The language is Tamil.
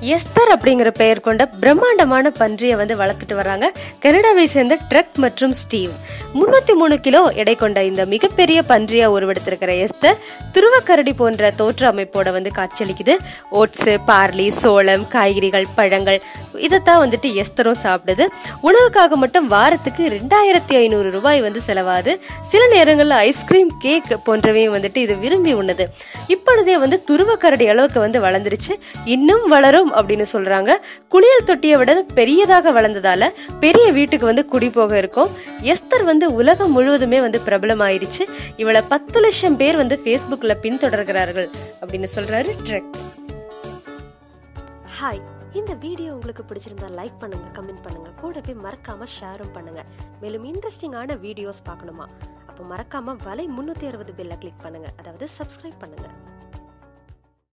எஸ்தர் அப்படிங்கிற பெயர் கொண்ட பிரம்மாண்டமான பன்றியை வந்து வளர்த்துட்டு வராங்க கனடாவை சேர்ந்த ட்ரக் மற்றும் ஸ்டீவ். முன்னூத்தி மூணு கிலோ எடை கொண்ட இந்த மிகப்பெரிய பன்றியா உருவெடுத்திருக்கிற எஸ்தர் துருவக்கரடி போன்ற தோற்ற அமைப்போட வந்து காட்சியளிக்குது. ஓட்ஸு பார்லி சோளம் காய்கறிகள் பழங்கள் இதைத்தான் வந்துட்டு எஸ்தரும் சாப்பிடுது. உணவுக்காக மட்டும் வாரத்துக்கு ரெண்டாயிரத்தி ஐநூறு ரூபாய் வந்து செலவாது சில நேரங்களில் ஐஸ்கிரீம் கேக் போன்றவையும் வந்துட்டு இது விரும்பி உண்ணுது. இப்பொழுதே வந்து துருவக்கரடி அளவுக்கு வந்து வளர்ந்துருச்சு. இன்னும் வளரும். அப்படின்னு சொல்றாங்க. குளியல் தொட்டியை விட பெரியதாக வளர்ந்ததால பெரிய வீட்டுக்கு வந்து குடி போக இருக்கும். எஸ்தர் வந்து உலகம் முழுவதுமே வந்து பிரபலமாயிருச்சு. இவளை பத்து லட்சம் பேர் வந்து ஃபேஸ்புக்ல பின்தொடர்கிறார்கள் அப்படின்னு சொல்றாரு ட்ரெக் ஹாய் இந்த வீடியோ உங்களுக்கு பிடிச்சிருந்தா லைக் பண்ணுங்க கமெண்ட் பண்ணுங்க. கூடவே மறக்காம ஷேரும் பண்ணுங்க. மேலும் இன்ட்ரெஸ்டிங்கான வீடியோஸ் பார்க்கணுமா? அப்போ மறக்காம வலை முன்னூத்தி அறுபது பெல்ல கிளிக் பண்ணுங்க. அதாவது சப்ஸ்கிரைப் பண்ணுங்க.